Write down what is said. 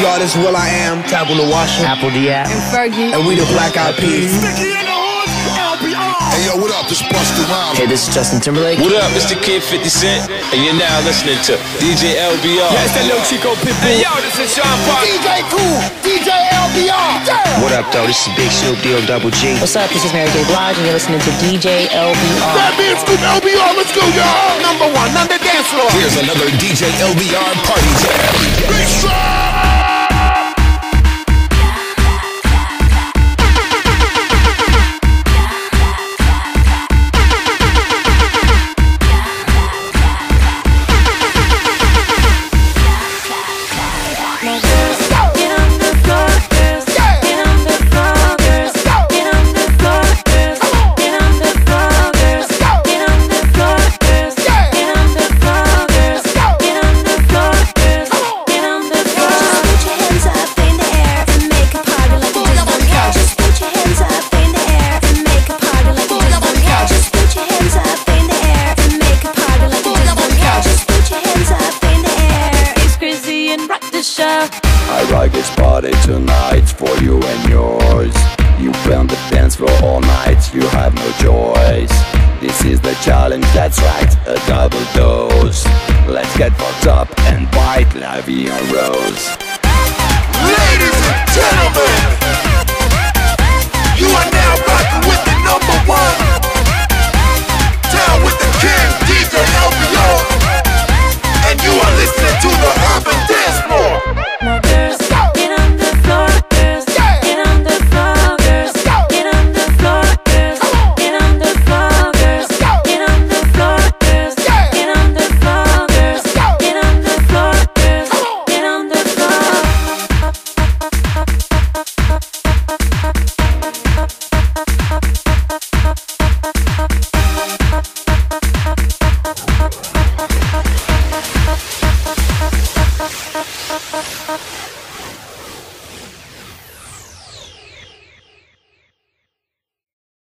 y'all, this Will I Am, Tabula Washer, Apple Diaz, and Fergie, and we the Black Eyed Peas. Hey yo, what up? This Busta Rhymes. Hey, this is Justin Timberlake. What up? It's the Kid 50 Cent, and you're now listening to DJ LBR. Yeah, it's that little Chico Pitbull. Hey, yo, this is Sean Paul. DJ Cool, DJ LBR. Yeah. What up, though? This is Big Snoop D-O Double G. What's up? This is Mary J. Blige, and you're listening to DJ LBR. That means Scoop LBR. Let's go, y'all. Number one on the dance floor. Here's another DJ LBR party jam. Big Strong. I rock this party tonight for you and yours. You play on the dance floor all night, you have no choice. This is the challenge, that's right, a double dose. Let's get fucked up and bite La Vie en Rose. Ladies and gentlemen, you are